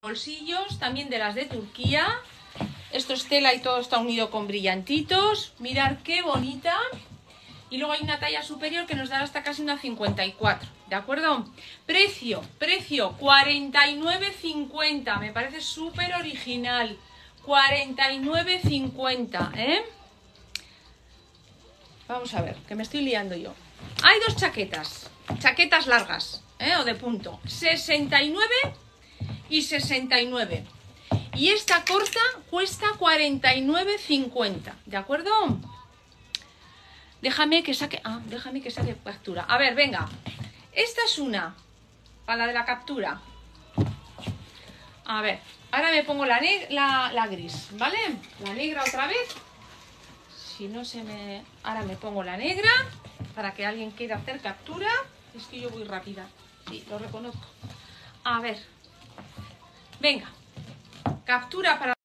bolsillos, también de las de Turquía. Esto es tela y todo está unido con brillantitos. Mirad qué bonita. Y luego hay una talla superior que nos da hasta casi una 54, ¿de acuerdo? Precio, precio 49.50, me parece súper original. 49.50, ¿eh? Vamos a ver, que me estoy liando yo. Hay dos chaquetas, chaquetas largas, ¿eh? O de punto. 69 y 69. Y esta corta cuesta 49.50, ¿de acuerdo? Déjame que saque... Ah, déjame que saque captura. A ver, venga. Esta es una. Para la de la captura. A ver. Ahora me pongo la, la, la gris, ¿vale? La negra otra vez. Si no se me... Ahora me pongo la negra. Para que alguien quiera hacer captura. Es que yo voy rápida. Sí, lo reconozco. A ver. Venga. Captura para...